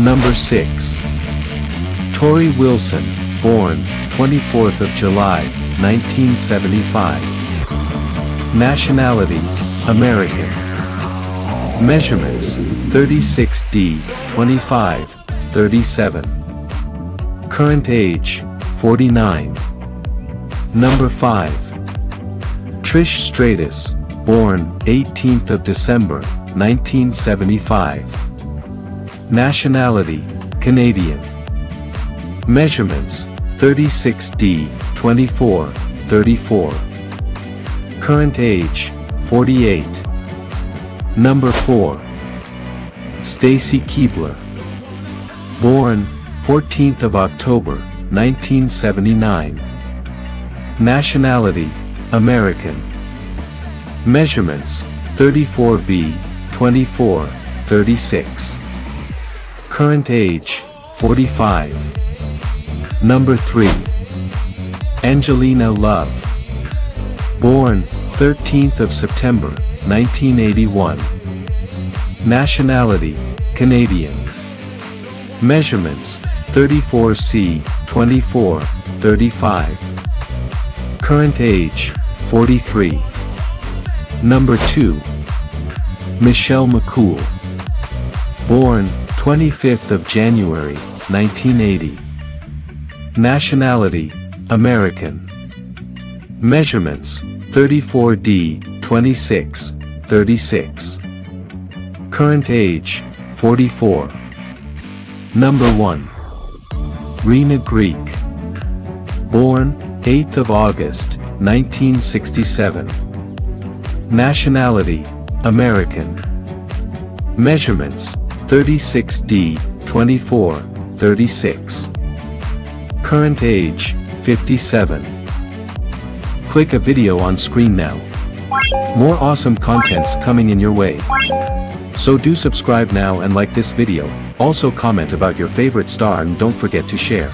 Number 6. Torrie Wilson, born 24th of July, 1975. Nationality, American. Measurements, 36D, 25, 37. Current age, 49. Number 5. Trish Stratus, born 18th of December, 1975. Nationality, Canadian. Measurements, 36D, 24, 34. Current age, 48. Number 4. Stacy Keibler. Born, 14th of October, 1979. Nationality, American. Measurements, 34B, 24, 36. Current age, 45. Number 3. Angelina Love. Born, 13th of September, 1981. Nationality, Canadian. Measurements, 34C, 24, 35. Current age, 43. Number 2. Michelle McCool. Born, 25th of January, 1980. Nationality, American. Measurements, 34D, 26, 36. Current age, 44. Number 1. Rena Greek. Born, 8th of August, 1967. Nationality, American. Measurements, 36D, 24, 36. Current age, 57. Click a video on screen now. More awesome contents coming in your way. So do subscribe now and like this video, also comment about your favorite star and don't forget to share.